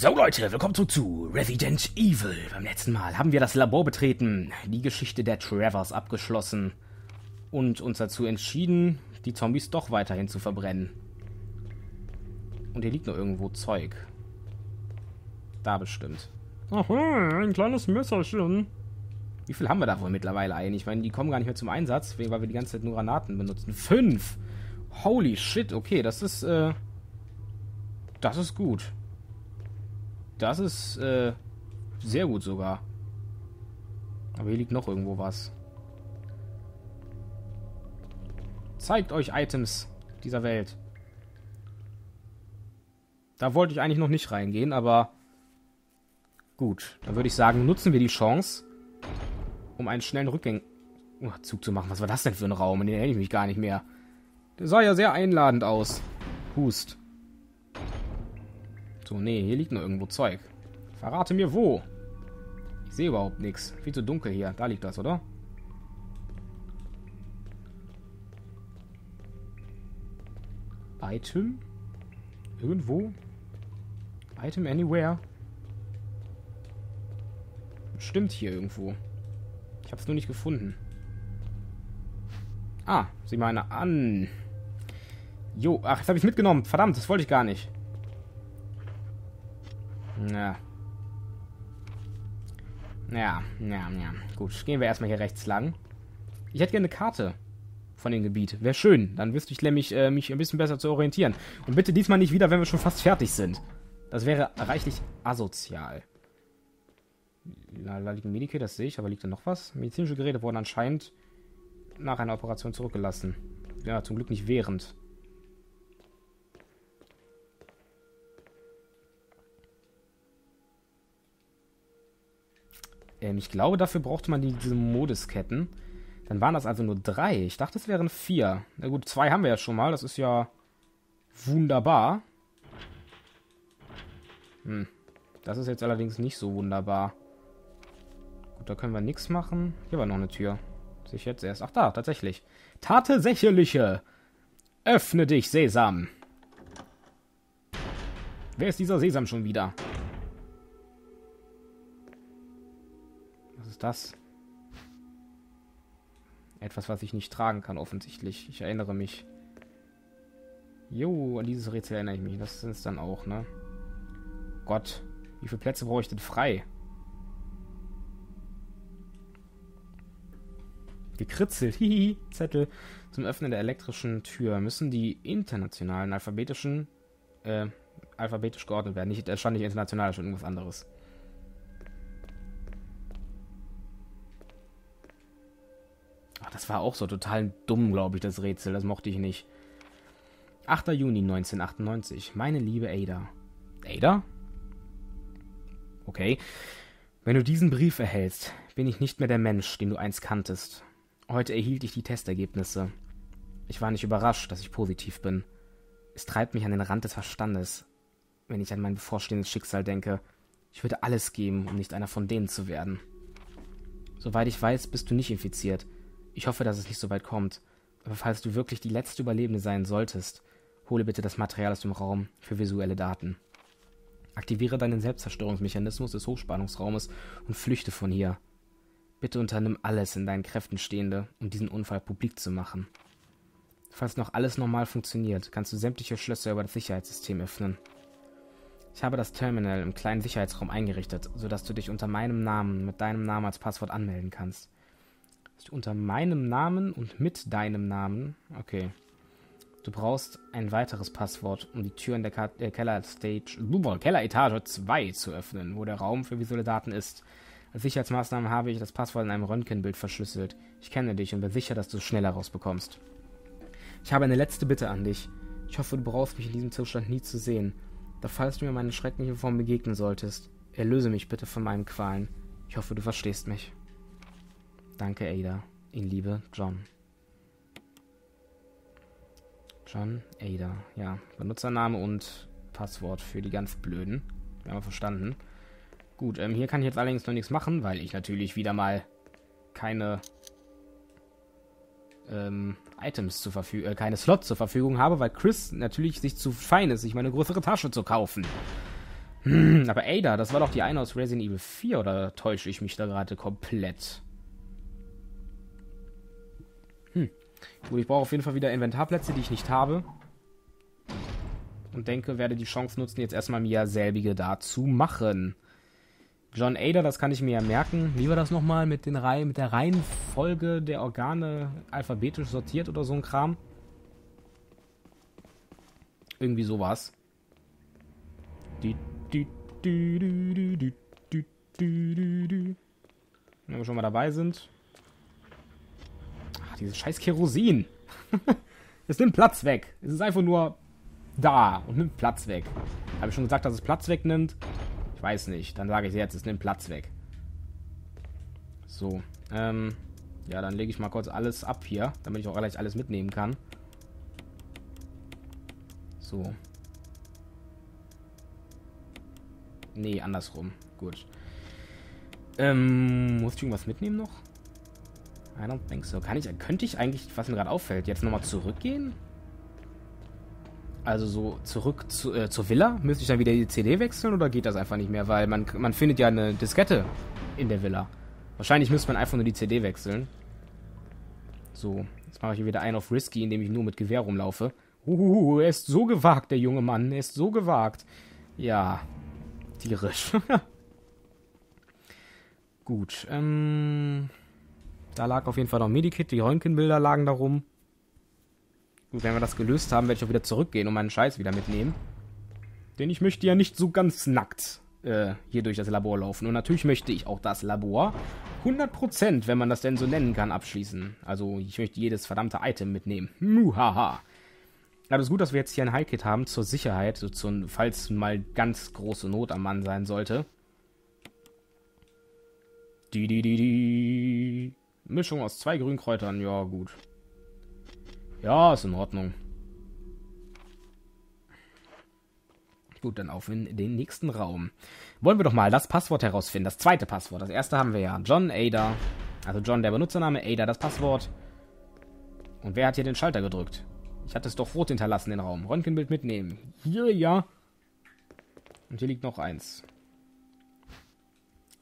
So Leute, willkommen zurück zu Resident Evil. Beim letzten Mal haben wir das Labor betreten, die Geschichte der Travers abgeschlossen und uns dazu entschieden, die Zombies doch weiterhin zu verbrennen. Und hier liegt noch irgendwo Zeug. Da bestimmt. Aha, ein kleines Messerchen. Wie viel haben wir da wohl mittlerweile eigentlich? Ich meine, die kommen gar nicht mehr zum Einsatz, weil wir die ganze Zeit nur Granaten benutzen. Fünf! Holy shit, okay, das ist, äh... Das ist gut. Das ist, äh... Sehr gut sogar. Aber hier liegt noch irgendwo was. Zeigt euch Items dieser Welt. Da wollte ich eigentlich noch nicht reingehen, aber gut. Dann würde ich sagen, nutzen wir die Chance, um einen schnellen Rückgängzug oh, zu machen. Was war das denn für ein Raum? Den erinnere ich mich gar nicht mehr. Der sah ja sehr einladend aus. Hust. So, nee, hier liegt noch irgendwo Zeug. Verrate mir wo. Ich sehe überhaupt nichts. Viel zu dunkel hier. Da liegt das, oder? Item? Irgendwo? Item anywhere? Stimmt hier irgendwo. Ich habe es nur nicht gefunden. Ah, sieh mal eine an. Jo, ach, jetzt habe ich mitgenommen. Verdammt, das wollte ich gar nicht. Ja. Ja, ja, ja. Gut, gehen wir erstmal hier rechts lang. Ich hätte gerne eine Karte von dem Gebiet. Wäre schön. Dann wüsste ich nämlich, äh, mich ein bisschen besser zu orientieren. Und bitte diesmal nicht wieder, wenn wir schon fast fertig sind. Das wäre reichlich asozial. Da, da liegt ein Medikit, das sehe ich, aber liegt da noch was? Medizinische Geräte wurden anscheinend nach einer Operation zurückgelassen. Ja, zum Glück nicht während. Ähm, ich glaube, dafür brauchte man die, diese Modesketten. Dann waren das also nur drei. Ich dachte, es wären vier. Na gut, zwei haben wir ja schon mal. Das ist ja wunderbar. Hm. Das ist jetzt allerdings nicht so wunderbar. Gut, da können wir nichts machen. Hier war noch eine Tür. Sehe ich jetzt erst. Ach da, tatsächlich. Tatsächliche. Öffne dich, Sesam. Wer ist dieser Sesam schon wieder? Ist das? Etwas, was ich nicht tragen kann, offensichtlich. Ich erinnere mich. Jo, an dieses Rätsel erinnere ich mich. Das sind es dann auch, ne? Gott, wie viele Plätze brauche ich denn frei? Gekritzelt, hihi, Zettel. Zum Öffnen der elektrischen Tür müssen die internationalen alphabetischen, äh, alphabetisch geordnet werden. Nicht, da stand nicht international, schon irgendwas anderes. War auch so total dumm, glaube ich, das Rätsel. Das mochte ich nicht. 8. Juni 1998. Meine liebe Ada. Ada? Okay. Wenn du diesen Brief erhältst, bin ich nicht mehr der Mensch, den du einst kanntest. Heute erhielt ich die Testergebnisse. Ich war nicht überrascht, dass ich positiv bin. Es treibt mich an den Rand des Verstandes, wenn ich an mein bevorstehendes Schicksal denke. Ich würde alles geben, um nicht einer von denen zu werden. Soweit ich weiß, bist du nicht infiziert. Ich hoffe, dass es nicht so weit kommt. Aber falls du wirklich die letzte Überlebende sein solltest, hole bitte das Material aus dem Raum für visuelle Daten. Aktiviere deinen Selbstzerstörungsmechanismus des Hochspannungsraumes und flüchte von hier. Bitte unternimm alles in deinen Kräften Stehende, um diesen Unfall publik zu machen. Falls noch alles normal funktioniert, kannst du sämtliche Schlösser über das Sicherheitssystem öffnen. Ich habe das Terminal im kleinen Sicherheitsraum eingerichtet, sodass du dich unter meinem Namen mit deinem Namen als Passwort anmelden kannst. Unter meinem Namen und mit deinem Namen. Okay. Du brauchst ein weiteres Passwort, um die Tür in der, Ka äh, Keller Stage, Kelleretage 2 zu öffnen, wo der Raum für visuelle Daten ist. Als Sicherheitsmaßnahme habe ich das Passwort in einem Röntgenbild verschlüsselt. Ich kenne dich und bin sicher, dass du es schneller rausbekommst. Ich habe eine letzte Bitte an dich. Ich hoffe, du brauchst mich in diesem Zustand nie zu sehen. Da falls du mir meine schreckliche Form begegnen solltest, erlöse mich bitte von meinen Qualen. Ich hoffe, du verstehst mich. Danke, Ada. In Liebe, John. John Ada. Ja, Benutzername und Passwort für die ganz Blöden. Haben wir verstanden. Gut, ähm, hier kann ich jetzt allerdings noch nichts machen, weil ich natürlich wieder mal keine ähm, Items zur Verfügung, äh, keine Slots zur Verfügung habe, weil Chris natürlich sich zu fein ist, sich meine größere Tasche zu kaufen. Hm, aber Ada, das war doch die eine aus Resident Evil 4, oder täusche ich mich da gerade komplett? Gut, ich brauche auf jeden Fall wieder Inventarplätze, die ich nicht habe. Und denke, werde die Chance nutzen, jetzt erstmal mir selbige da zu machen. John Ada, das kann ich mir ja merken. Wie war das nochmal mit, den Reihen, mit der Reihenfolge der Organe alphabetisch sortiert oder so ein Kram? Irgendwie sowas. Wenn wir schon mal dabei sind. Dieses scheiß Kerosin. es nimmt Platz weg. Es ist einfach nur da und nimmt Platz weg. Habe ich schon gesagt, dass es Platz wegnimmt? Ich weiß nicht. Dann sage ich jetzt, es nimmt Platz weg. So. Ähm, ja, dann lege ich mal kurz alles ab hier, damit ich auch gleich alles mitnehmen kann. So. Nee, andersrum. Gut. Ähm, muss ich irgendwas mitnehmen noch? I don't think so. Kann ich, könnte ich eigentlich, was mir gerade auffällt, jetzt nochmal zurückgehen? Also so zurück zu, äh, zur Villa? Müsste ich dann wieder die CD wechseln oder geht das einfach nicht mehr? Weil man, man findet ja eine Diskette in der Villa. Wahrscheinlich müsste man einfach nur die CD wechseln. So, jetzt mache ich hier wieder einen auf Risky, indem ich nur mit Gewehr rumlaufe. Uhuhu, er ist so gewagt, der junge Mann. Er ist so gewagt. Ja, tierisch. Gut, ähm... Da lag auf jeden Fall noch Medikit. Die Röntgenbilder lagen da rum. Gut, wenn wir das gelöst haben, werde ich auch wieder zurückgehen und meinen Scheiß wieder mitnehmen. Denn ich möchte ja nicht so ganz nackt äh, hier durch das Labor laufen. Und natürlich möchte ich auch das Labor 100%, wenn man das denn so nennen kann, abschließen. Also ich möchte jedes verdammte Item mitnehmen. Muhaha. Ja, das ist gut, dass wir jetzt hier ein Heilkit haben zur Sicherheit, so zu, falls mal ganz große Not am Mann sein sollte. Die, die, die, die. Mischung aus zwei Grünkräutern, ja gut. Ja, ist in Ordnung. Gut, dann auf in den nächsten Raum. Wollen wir doch mal das Passwort herausfinden. Das zweite Passwort. Das erste haben wir ja. John Ada. Also John der Benutzername, Ada das Passwort. Und wer hat hier den Schalter gedrückt? Ich hatte es doch rot hinterlassen, den Raum. Röntgenbild mitnehmen. Hier, ja. Und hier liegt noch eins.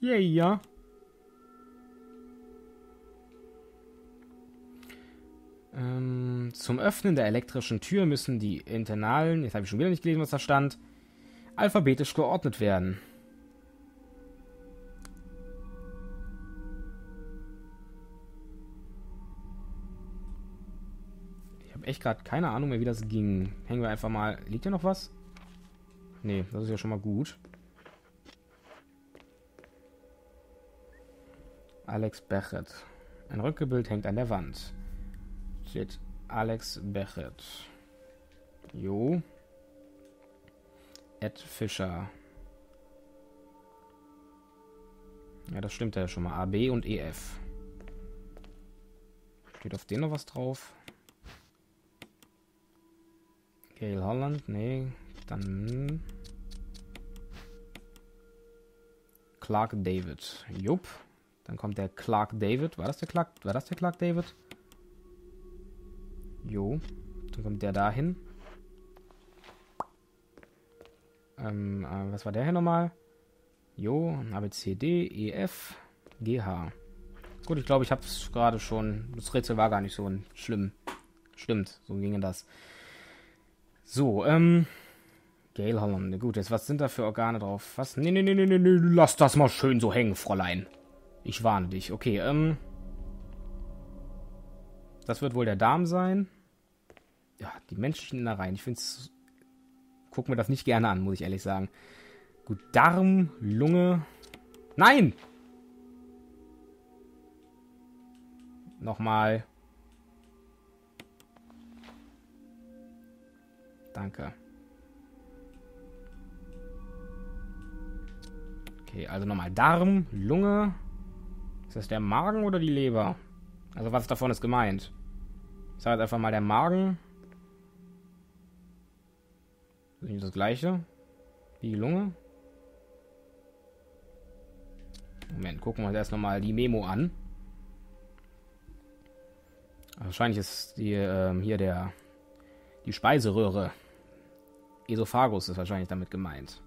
Yeah, ja. Ähm, zum Öffnen der elektrischen Tür müssen die internalen, jetzt habe ich schon wieder nicht gelesen, was da stand, alphabetisch geordnet werden. Ich habe echt gerade keine Ahnung mehr, wie das ging. Hängen wir einfach mal. Liegt hier noch was? Nee, das ist ja schon mal gut. Alex Bechet. Ein Rückgebild hängt an der Wand steht Alex Bechet. Jo. Ed Fischer. Ja, das stimmt ja schon mal. AB und EF. Steht auf den noch was drauf? Gail Holland? Nee. Dann. Clark David. Jupp. Dann kommt der Clark David. War das der Clark? War das der Clark David? Jo. Dann kommt der dahin. Ähm, äh, was war der hier nochmal? Jo, A, C, D, E, F, G, H. Gut, ich glaube, ich habe es gerade schon. Das Rätsel war gar nicht so schlimm. Stimmt, so ginge das. So, ähm. Gail Holland. Gut, jetzt was sind da für Organe drauf? Was? Nee, nee, nee, nee, nee, nee, lass das mal schön so hängen, Fräulein. Ich warne dich. Okay, ähm. Das wird wohl der Darm sein ja, die menschlichen Innereien. Ich finde es. Guck mir das nicht gerne an, muss ich ehrlich sagen. Gut, Darm, Lunge. Nein! Nochmal. Danke. Okay, also nochmal Darm, Lunge. Ist das der Magen oder die Leber? Also was davon ist gemeint? Ich sage jetzt einfach mal der Magen. Das ist das gleiche. Wie die Lunge. Moment, gucken wir uns erst nochmal die Memo an. Also wahrscheinlich ist die, ähm, hier der die Speiseröhre. Esophagus ist wahrscheinlich damit gemeint.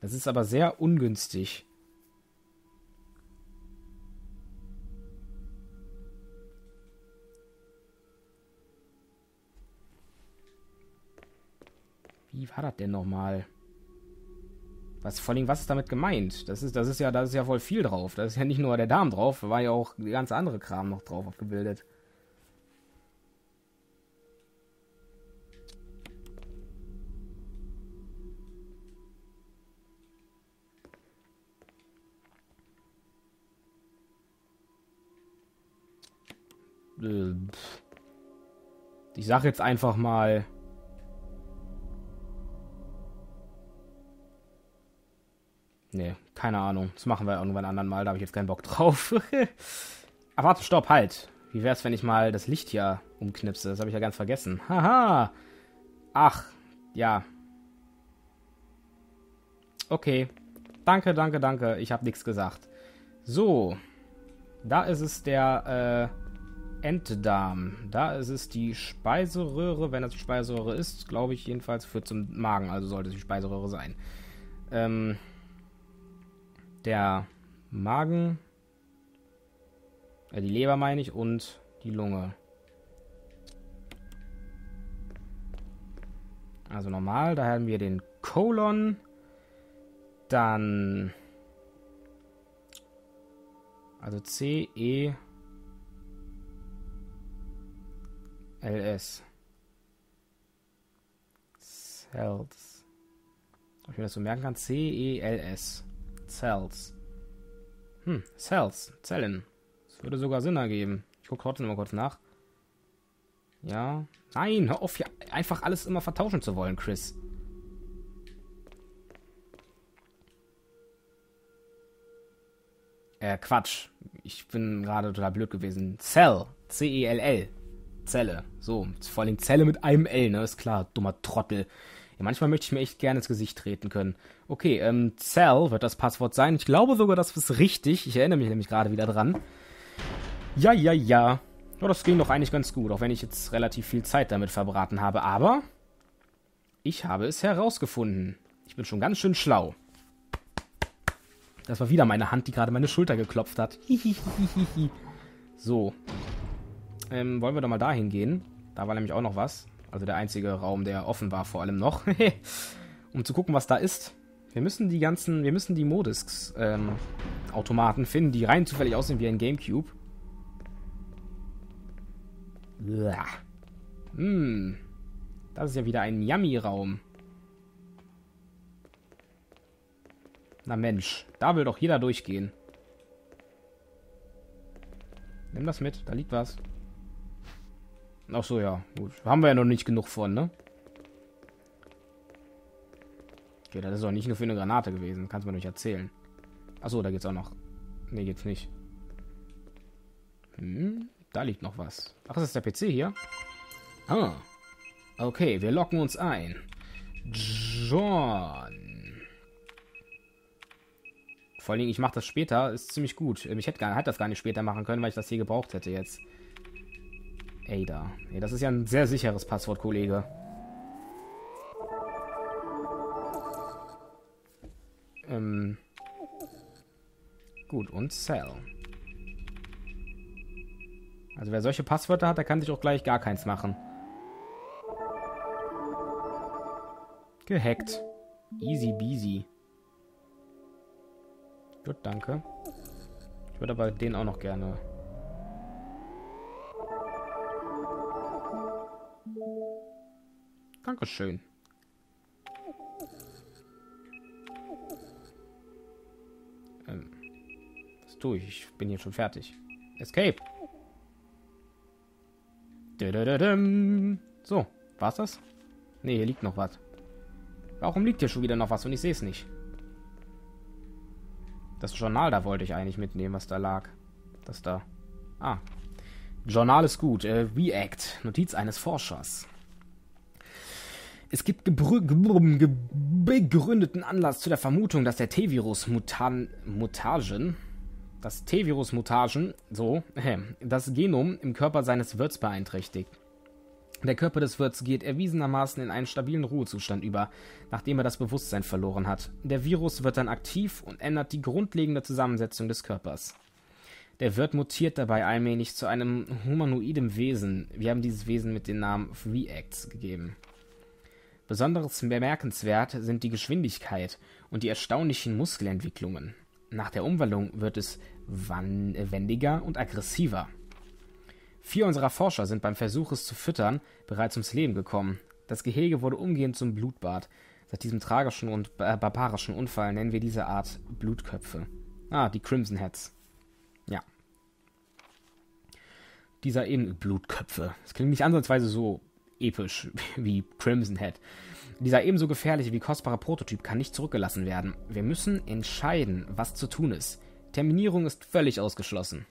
Das ist aber sehr ungünstig. Wie war das denn nochmal? Was, vor allem, was ist damit gemeint? Das ist, das ist ja, da ist ja voll viel drauf. Da ist ja nicht nur der Darm drauf, da war ja auch die ganze andere Kram noch drauf abgebildet. Äh, ich sag jetzt einfach mal Nee, keine Ahnung. Das machen wir irgendwann anderen Mal. Da habe ich jetzt keinen Bock drauf. Aber warte, stopp, halt. Wie wär's, wenn ich mal das Licht hier umknipse? Das habe ich ja ganz vergessen. Haha. Ach, ja. Okay. Danke, danke, danke. Ich habe nichts gesagt. So. Da ist es der äh, Enddarm. Da ist es die Speiseröhre. Wenn das die Speiseröhre ist, glaube ich jedenfalls, führt zum Magen. Also sollte es die Speiseröhre sein. Ähm der Magen, äh, die Leber meine ich, und die Lunge. Also normal, da haben wir den Kolon, dann also C, E, L, S. Cells. Ob ich mir das so merken kann? C, E, L, S. Cells. Hm, Cells. Zellen. Das würde sogar Sinn ergeben. Ich gucke trotzdem mal kurz nach. Ja. Nein, hör auf, ja, einfach alles immer vertauschen zu wollen, Chris. Äh, Quatsch. Ich bin gerade total blöd gewesen. Cell. C-E-L-L. Zelle. So. Vor allem Zelle mit einem L, ne? Ist klar, dummer Trottel. Ja, manchmal möchte ich mir echt gerne ins Gesicht treten können. Okay, ähm, Cell wird das Passwort sein. Ich glaube sogar, das ist richtig. Ich erinnere mich nämlich gerade wieder dran. Ja, ja, ja. Ja, das ging doch eigentlich ganz gut, auch wenn ich jetzt relativ viel Zeit damit verbraten habe. Aber ich habe es herausgefunden. Ich bin schon ganz schön schlau. Das war wieder meine Hand, die gerade meine Schulter geklopft hat. so. Ähm, wollen wir doch mal dahin gehen. Da war nämlich auch noch was. Also der einzige Raum, der offen war, vor allem noch. um zu gucken, was da ist. Wir müssen die ganzen, wir müssen die Modisks-Automaten ähm, finden, die rein zufällig aussehen wie ein Gamecube. Hm. Das ist ja wieder ein Yummy-Raum. Na Mensch, da will doch jeder durchgehen. Nimm das mit, da liegt was. Ach so, ja. Gut. Haben wir ja noch nicht genug von, ne? Okay, das ist auch nicht nur für eine Granate gewesen. Kannst du mir nicht erzählen. Ach so, da geht's auch noch. Ne, geht's nicht. Hm, da liegt noch was. Ach, das ist der PC hier? Ah. Okay, wir locken uns ein. John. Vor allen Dingen, ich mache das später. Ist ziemlich gut. Ich hätte, gar, hätte das gar nicht später machen können, weil ich das hier gebraucht hätte jetzt. Ada. Nee, das ist ja ein sehr sicheres Passwort, Kollege. Ähm. Gut, und Cell. Also wer solche Passwörter hat, der kann sich auch gleich gar keins machen. Gehackt. Easy beasy. Gut, danke. Ich würde aber den auch noch gerne Dankeschön. Ähm, was tue ich? Ich bin hier schon fertig. Escape. So, war's das? Ne, hier liegt noch was. Warum liegt hier schon wieder noch was und ich sehe es nicht? Das Journal da wollte ich eigentlich mitnehmen, was da lag. Das da. Ah. Journal ist gut. Äh, React. Notiz eines Forschers. Es gibt begründeten Anlass zu der Vermutung, dass der T-Virus-Mutagen, das T-Virus-Mutagen, so, das Genom im Körper seines Wirts beeinträchtigt. Der Körper des Wirts geht erwiesenermaßen in einen stabilen Ruhezustand über, nachdem er das Bewusstsein verloren hat. Der Virus wird dann aktiv und ändert die grundlegende Zusammensetzung des Körpers. Der Wirt mutiert dabei allmählich zu einem humanoidem Wesen. Wir haben dieses Wesen mit dem Namen Reacts gegeben. Besonders bemerkenswert sind die Geschwindigkeit und die erstaunlichen Muskelentwicklungen. Nach der Umwandlung wird es wendiger und aggressiver. Vier unserer Forscher sind beim Versuch, es zu füttern, bereits ums Leben gekommen. Das Gehege wurde umgehend zum Blutbad. Seit diesem tragischen und barbarischen Unfall nennen wir diese Art Blutköpfe. Ah, die Crimson Heads. Ja. Dieser eben Blutköpfe. Das klingt nicht ansatzweise so episch wie Crimson Head. Dieser ebenso gefährliche wie kostbare Prototyp kann nicht zurückgelassen werden. Wir müssen entscheiden, was zu tun ist. Terminierung ist völlig ausgeschlossen.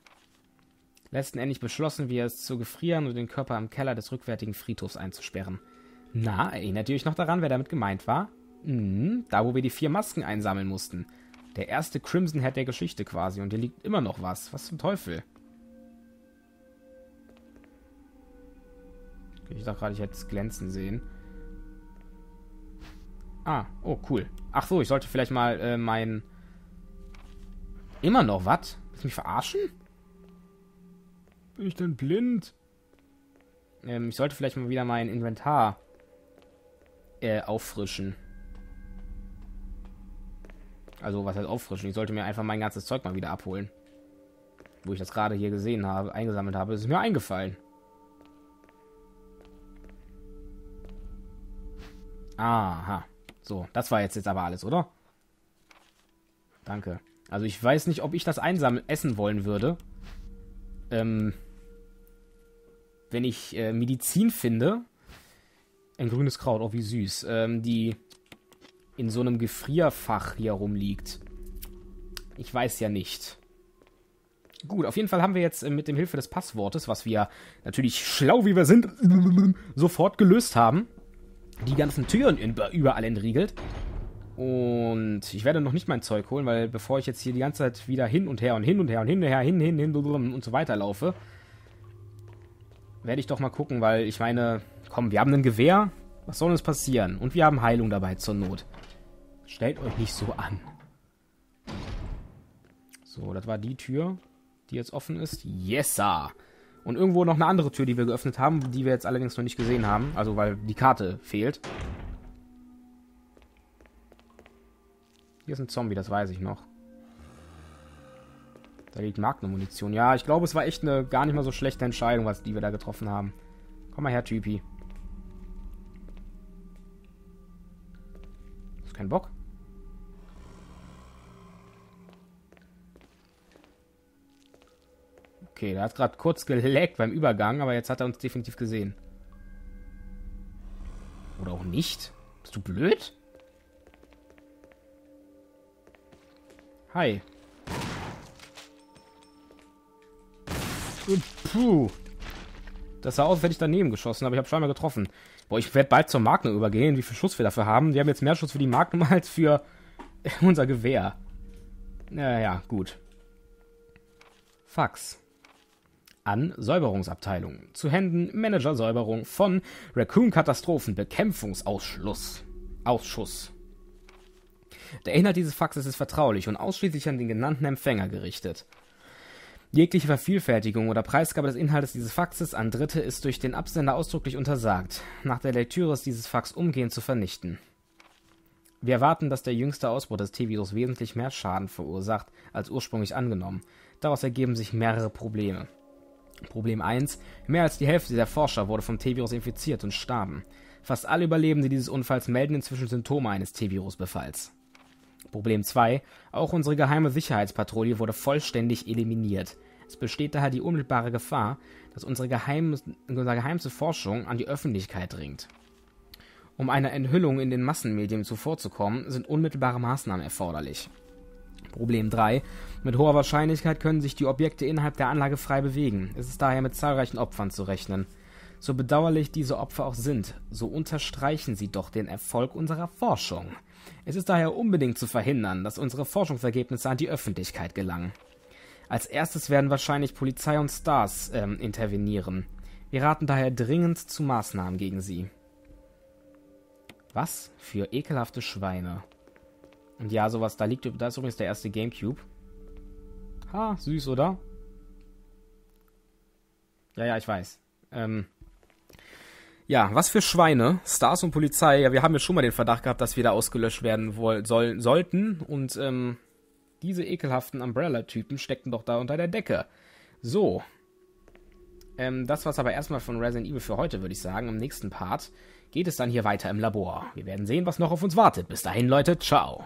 Letztendlich beschlossen wir es zu gefrieren und den Körper im Keller des rückwärtigen Friedhofs einzusperren. Na, erinnert ihr euch noch daran, wer damit gemeint war? Hm, da wo wir die vier Masken einsammeln mussten. Der erste Crimson Head der Geschichte quasi und hier liegt immer noch was. Was zum Teufel? Ich dachte gerade, ich hätte es glänzen sehen. Ah, oh, cool. Ach so, ich sollte vielleicht mal äh, mein... Immer noch, was? Willst du mich verarschen? Bin ich denn blind? Ähm, ich sollte vielleicht mal wieder mein Inventar äh, auffrischen. Also, was heißt auffrischen? Ich sollte mir einfach mein ganzes Zeug mal wieder abholen. Wo ich das gerade hier gesehen habe, eingesammelt habe, ist mir eingefallen. Aha. So, das war jetzt, jetzt aber alles, oder? Danke. Also ich weiß nicht, ob ich das einsam essen wollen würde. Ähm, wenn ich äh, Medizin finde. Ein grünes Kraut, oh wie süß. Ähm, die in so einem Gefrierfach hier rumliegt. Ich weiß ja nicht. Gut, auf jeden Fall haben wir jetzt äh, mit dem Hilfe des Passwortes, was wir natürlich schlau wie wir sind, sofort gelöst haben, die ganzen Türen überall entriegelt. Und ich werde noch nicht mein Zeug holen, weil bevor ich jetzt hier die ganze Zeit wieder hin und her und hin und her und hin und her, hin, hin, hin und so weiter laufe, werde ich doch mal gucken, weil ich meine, komm, wir haben ein Gewehr, was soll uns passieren? Und wir haben Heilung dabei zur Not. Stellt euch nicht so an. So, das war die Tür, die jetzt offen ist. Yes, sir. Und irgendwo noch eine andere Tür, die wir geöffnet haben, die wir jetzt allerdings noch nicht gesehen haben. Also, weil die Karte fehlt. Hier ist ein Zombie, das weiß ich noch. Da liegt Magnum-Munition. Ja, ich glaube, es war echt eine gar nicht mal so schlechte Entscheidung, was die wir da getroffen haben. Komm mal her, Typi. Ist kein Bock? Okay, der hat gerade kurz geleckt beim Übergang, aber jetzt hat er uns definitiv gesehen. Oder auch nicht? Bist du blöd? Hi. Puh. Das sah aus, als hätte ich daneben geschossen, aber ich habe scheinbar getroffen. Boah, ich werde bald zur Magnum übergehen, wie viel Schuss wir dafür haben. Wir haben jetzt mehr Schuss für die Magnum als für unser Gewehr. Naja, gut. Fax an Säuberungsabteilung. Zu Händen Manager Säuberung von Raccoon Katastrophen Bekämpfungsausschuss. Ausschuss. Der Inhalt dieses Faxes ist vertraulich und ausschließlich an den genannten Empfänger gerichtet. Jegliche Vervielfältigung oder Preisgabe des Inhaltes dieses Faxes an Dritte ist durch den Absender ausdrücklich untersagt. Nach der Lektüre ist dieses Fax umgehend zu vernichten. Wir erwarten, dass der jüngste Ausbruch des T-Virus wesentlich mehr Schaden verursacht als ursprünglich angenommen. Daraus ergeben sich mehrere Probleme. Problem 1. Mehr als die Hälfte der Forscher wurde vom T-Virus infiziert und starben. Fast alle Überlebenden dieses Unfalls melden inzwischen Symptome eines T-Virus-Befalls. Problem 2. Auch unsere geheime Sicherheitspatrouille wurde vollständig eliminiert. Es besteht daher die unmittelbare Gefahr, dass unsere, geheim, unsere geheimste Forschung an die Öffentlichkeit dringt. Um einer Enthüllung in den Massenmedien zuvorzukommen, sind unmittelbare Maßnahmen erforderlich. Problem 3. Mit hoher Wahrscheinlichkeit können sich die Objekte innerhalb der Anlage frei bewegen. Es ist daher mit zahlreichen Opfern zu rechnen. So bedauerlich diese Opfer auch sind, so unterstreichen sie doch den Erfolg unserer Forschung. Es ist daher unbedingt zu verhindern, dass unsere Forschungsergebnisse an die Öffentlichkeit gelangen. Als erstes werden wahrscheinlich Polizei und Stars ähm, intervenieren. Wir raten daher dringend zu Maßnahmen gegen sie. Was für ekelhafte Schweine. Und ja, sowas, da liegt, da ist übrigens der erste Gamecube. Ha, süß, oder? Ja, ja, ich weiß. Ähm, ja, was für Schweine. Stars und Polizei. Ja, wir haben ja schon mal den Verdacht gehabt, dass wir da ausgelöscht werden woll soll sollten. Und ähm, diese ekelhaften Umbrella-Typen steckten doch da unter der Decke. So. Ähm, das war's aber erstmal von Resident Evil für heute, würde ich sagen. Im nächsten Part geht es dann hier weiter im Labor. Wir werden sehen, was noch auf uns wartet. Bis dahin, Leute. Ciao.